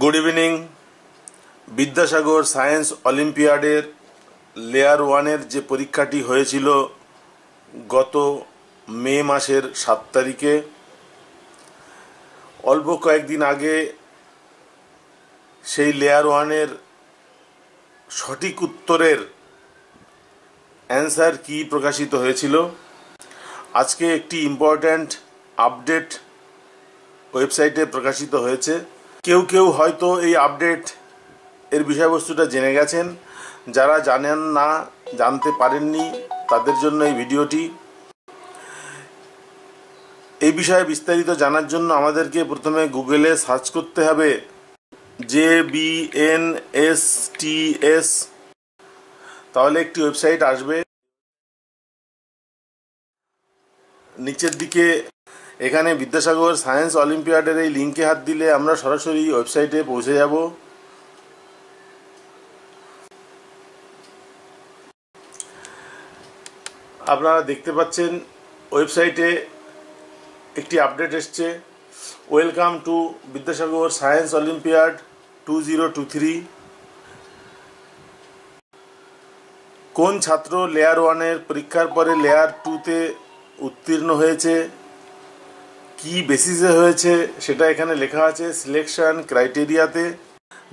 Good evening Vidyasagar science অলিম্পিয়াডের layer ওয়ানের যে পরীক্ষাটি হয়েছিল গত মে মাসের সাত তারিখে, অল্প কয়েকদিন আগে সেই লেয়ার ওয়ানের সঠিক উত্তরের অ্যান্সার কি প্রকাশিত হয়েছিল? আজকে একটি ইম্পর্ট্যান্ট আপডেট ওয়েবসাইটে প্রকাশিত হয়েছে। কেউ কেউ হয়তো এই আপডেট এর বিষয়বস্তুটা জেনে গেছেন। যারা জানেন না, জানতে পারেননি, তাদের জন্য এই ভিডিওটি। এই বিষয়ে বিস্তারিত জানার জন্য আমাদেরকে প্রথমে গুগলে সার্চ করতে হবে J B N S T S. তাহলে একটি ওয়েবসাইট আসবে। নিচের দিকে এখানে বিদ্যাসাগর সায়েন্স অলিম্পিয়াডের এই লিঙ্কে হাত দিলে আমরা সরাসরি ওয়েবসাইটে পৌঁছে যাব। আপনারা দেখতে পাচ্ছেন ওয়েবসাইটে একটি আপডেট এসছে। Welcome to Vidyasagar science olympiad two zero two three. কোন ছাত্র লেয়ার ওয়ানের পরীক্ষার পরে লেয়ার টুতে উত্তীর্ণ হয়েছে? কি বেসিসে হয়েছে সেটা এখানে লেখা আছে সিলেকশন ক্রাইটেরিয়াতে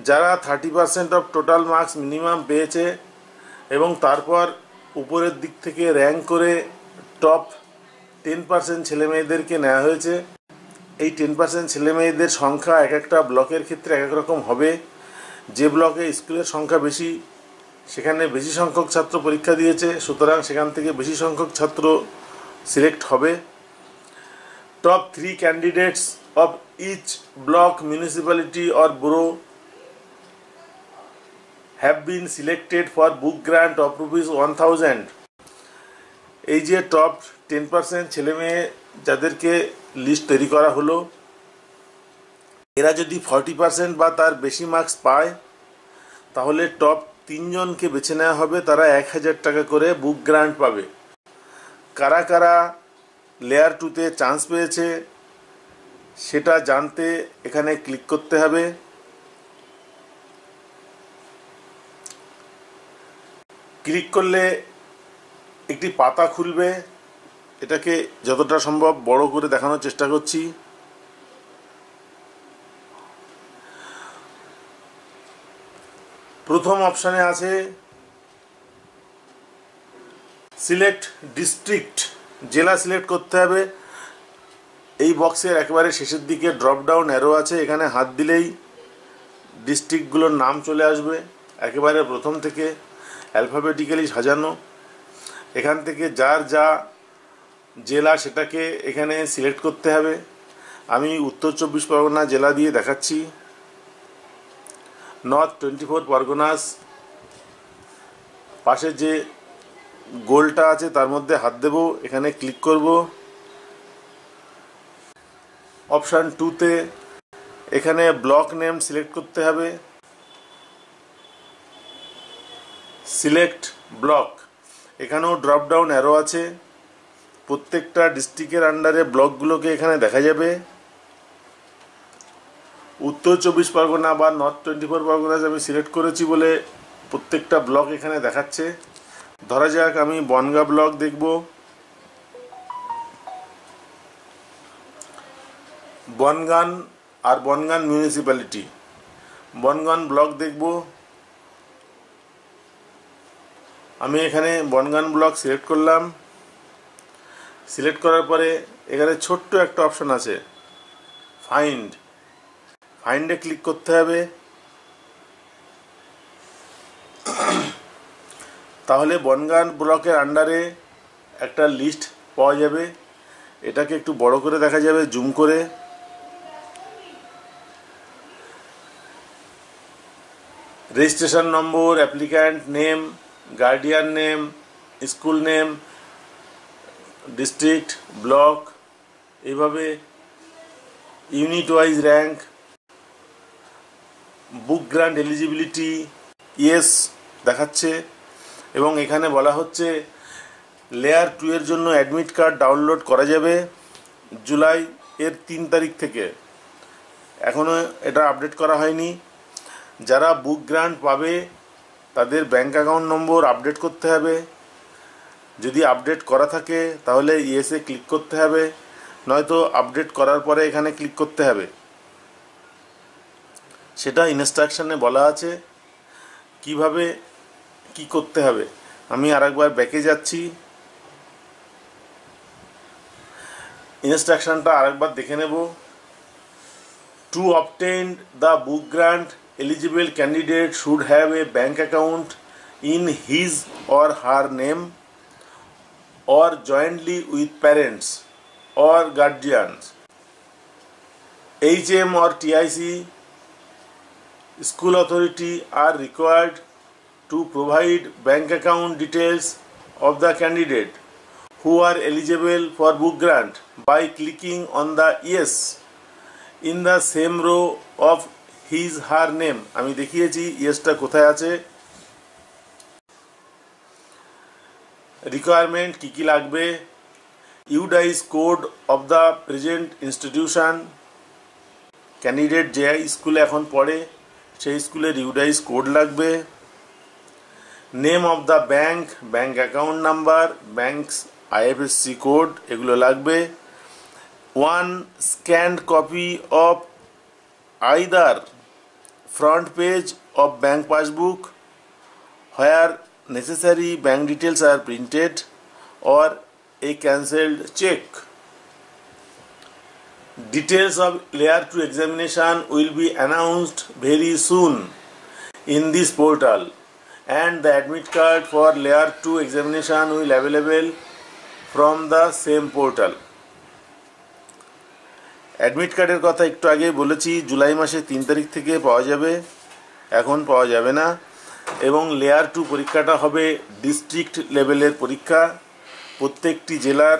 যারা thirty percent of total marks minimum পেয়েছে এবং তারপর উপরের দিক থেকে র্যাঙ্ক করে টপ টেন পার্সেন্ট ছেলেমেয়েদেরকে নেওয়া হয়েছে, এই টেন পার্সেন্ট ছেলেমেয়েদের সংখ্যা এক একটা ব্লকের ক্ষেত্রে এক এক রকম হবে। যে ব্লকে স্কুলের সংখ্যা বেশি, সেখানে বেশি সংখ্যক ছাত্র পরীক্ষা দিয়েছে, সুতরাং সেখান থেকে বেশি সংখ্যক ছাত্র সিলেক্ট হবে। Three candidates of each block municipality or bureau have been selected for book grant of rupees one thousand এই যে টপ টেন পার্সেন্ট ছেলে মেয়ে যাদেরকে লিস্ট তৈরি করা হলো, এরা যদি ফর্টি পার্সেন্ট বা তার বেশি মার্কস পায়, তাহলে টপ তিনজনকে বেছে নেওয়া হবে, তারা এক হাজার টাকা করে বুক গ্রান্ট পাবে। কারা কারা লেয়ার টুতে চান্স পেয়েছে। সেটা জানতে এখানে ক্লিক করতে হবে। ক্লিক করলে একটি পাতা খুলবে। এটাকে যতটা সম্ভব বড় করে দেখানোর চেষ্টা করছি। প্রথম অপশানে আছে সিলেক্ট ডিস্ট্রিক্ট জেলা সিলেক্ট করতে হবে। এই বক্সের একেবারে শেষের দিকে ড্রপ ডাউন অ্যারো আছে। এখানে হাত দিলেই ডিস্ট্রিক্টগুলোর নাম চলে আসবে। একেবারে প্রথম থেকে অ্যালফাবেটিক্যালি সাজানো। এখান থেকে যার যা জেলা সেটাকে এখানে সিলেক্ট করতে হবে। আমি উত্তর চব্বিশ পরগনা জেলা দিয়ে দেখাচ্ছি। নর্থ টোয়েন্টি ফোর পরগনাস পাশে যে গোলটা আছে, তার মধ্যে হাত দেব, এখানে ক্লিক করব। অপশান টুতে এখানে ব্লক নেম সিলেক্ট করতে হবে। সিলেক্ট ব্লক এখানেও ড্রপ ডাউন অ্যারো আছে। প্রত্যেকটা ডিস্ট্রিক্টের আন্ডারে ব্লকগুলোকে এখানে দেখা যাবে। উত্তর চব্বিশ পরগনা বা নর্থ টোয়েন্টি ফোর পরগনাস আমি সিলেক্ট করেছি বলে প্রত্যেকটা ব্লক এখানে দেখাচ্ছে। ধরা যাক, আমি বনগা ব্লক দেখব। বনগান আর বনগান মিউনিসিপ্যালিটি। বনগান ব্লক দেখব। আমি এখানে বনগান ব্লক সিলেক্ট করলাম। সিলেক্ট করার পরে এখানে ছোট্ট একটা অপশন আছে, ফাইন্ড। ফাইন্ডে ক্লিক করতে হবে। তাহলে বনগান ব্লকের আন্ডারে একটা লিস্ট পাওয়া যাবে। এটাকে একটু বড় করে দেখা যাবে জুম করে। Registration number applicant name guardian name school name district block এইভাবে unit wise rank book grant eligibility yes দেখাচ্ছে। এবং এখানে বলা হচ্ছে লেয়ার টু এর জন্য অ্যাডমিট কার্ড ডাউনলোড করা যাবে জুলাই এর তিন তারিখ থেকে। এখনও এটা আপডেট করা হয়নি। যারা বুক গ্রান্ট পাবে, তাদের ব্যাঙ্ক অ্যাকাউন্ট নম্বর আপডেট করতে হবে। যদি আপডেট করা থাকে, তাহলে ইয়েসে ক্লিক করতে হবে। নয়তো আপডেট করার পরে এখানে ক্লিক করতে হবে। সেটা ইনস্ট্রাকশানে বলা আছে। কীভাবে কি করতে হবে? আমি আর একবার ব্যাকে যাচ্ছি। ইনস্ট্রাকশনটা আর একবার দেখে নেব। To obtain the book grant eligible candidate should have a bank account in his or her name or jointly with parents or guardians H M or TIC school authority are required to provide bank account details of the candidate who are eligible for book grant by clicking on the yes in the same row of his her name আমি দেখিয়েছি ইয়েসটা কোথায় আছে requirement কি কি লাগবে UDISE code of the present institution candidate যে স্কুলে এখন পড়ে সেই স্কুলের ইউডাইস কোড লাগবে name of the bank bank account number banks IFSC code এগুলো লাগবে one scanned copy of either front page of bank passbook where necessary bank details are printed or a cancelled check. Details of layer 2 examination will be announced very soon in this portal and the admit card for layer 2 examination will available from the same portal. Admit কার্ডের কথা একটু আগে বলেছি, জুলাই মাসে তিন তারিখ থেকে পাওয়া যাবে, এখন পাওয়া যাবে না, এবং লেয়ার টু পরীক্ষাটা হবে ডিস্ট্রিক্ট লেভেলের পরীক্ষা প্রত্যেকটি জেলার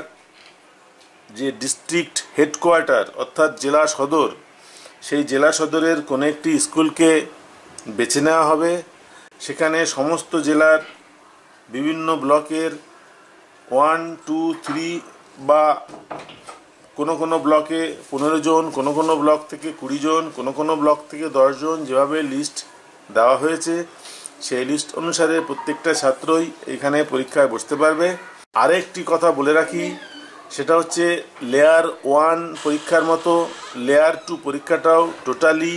যে ডিস্ট্রিক্ট হেডকোয়ার্টার অর্থাৎ জেলা সদর, সেই জেলা সদরের কোনো একটি স্কুলকে বেছে নেওয়া হবে সেখানে সমস্ত জেলার বিভিন্ন ব্লকের ওয়ান, টু, থ্রি বা কোনো কোনো ব্লকে পনেরো জন, কোনো কোনো ব্লক থেকে কুড়ি জন, কোনো কোনো ব্লক থেকে দশজন যেভাবে লিস্ট দেওয়া হয়েছে, সেই লিস্ট অনুসারে প্রত্যেকটা ছাত্রই এখানে পরীক্ষায় বসতে পারবে। আরেকটি কথা বলে রাখি, সেটা হচ্ছে লেয়ার ওয়ান পরীক্ষার মতো লেয়ার টু পরীক্ষাটাও টোটালি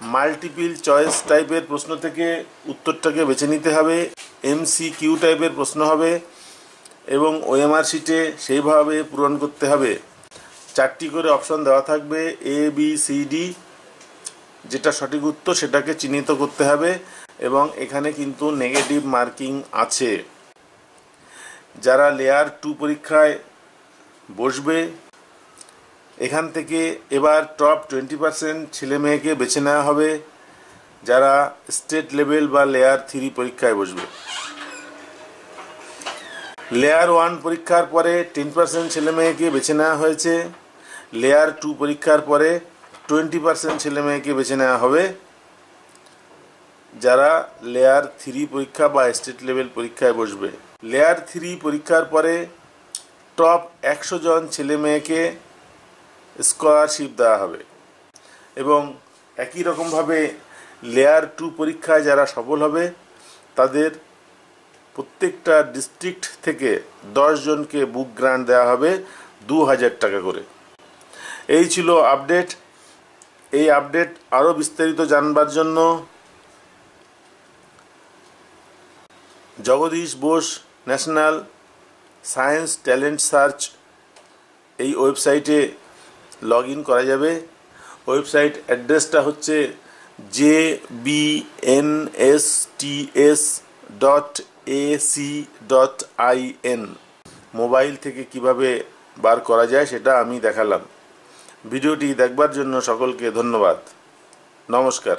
মাল্টিপিল চয়েস টাইপের প্রশ্ন থেকে উত্তরটাকে বেছে নিতে হবে এমসি কিউ টাইপের প্রশ্ন হবে এবং ওএমআর শিটে সেইভাবে পূরণ করতে হবে। চারটি করে অপশন দেওয়া থাকবে এ বি সি ডি যেটা সঠিক উত্তর সেটাকে চিহ্নিত করতে হবে এবং এখানে কিন্তু নেগেটিভ মার্কিং আছে। যারা লেয়ার টু পরীক্ষায় বসবে এখান থেকে এবার টপ টোয়েন্টি পার্সেন্ট ছেলে মেয়েকে বেছে নেওয়া হবে, যারা স্টেট লেভেল বা লেয়ার থ্রি পরীক্ষায় বসবে। লেয়ার ওয়ান পরীক্ষার পরে টেন পার্সেন্ট ছেলে মেয়েকে বেছে নেওয়া হয়েছে লেয়ার টু পরীক্ষার পরে টোয়েন্টি পার্সেন্ট ছেলে মেয়েকে বেছে নেওয়া হবে, যারা লেয়ার থ্রি পরীক্ষা বা স্টেট লেভেল পরীক্ষায় বসবে। লেয়ার থ্রি পরীক্ষার পরে টপ একশো জন ছেলে স্কলারশিপ দেওয়া হবে। এবং একই রকমভাবে লেয়ার টু পরীক্ষায় যারা সফল হবে, তাদের প্রত্যেকটা ডিস্ট্রিক্ট থেকে জনকে বুক গ্রান্ট দেওয়া হবে দু হাজার টাকা করে। এই ছিল আপডেট এই আপডেট আরও বিস্তারিত জানবার জন্য Jagadish Bose national science talent search এই ওয়েবসাইটে লগ ইন করা যাবে। ওয়েবসাইট অ্যাড্রেসটা হচ্ছে J B N S T S dot A C dot I N mobile থেকে কীভাবে বার করা যায় সেটা আমি দেখালাম। ভিডিওটি দেখবার জন্য সকলকে ধন্যবাদ। নমস্কার।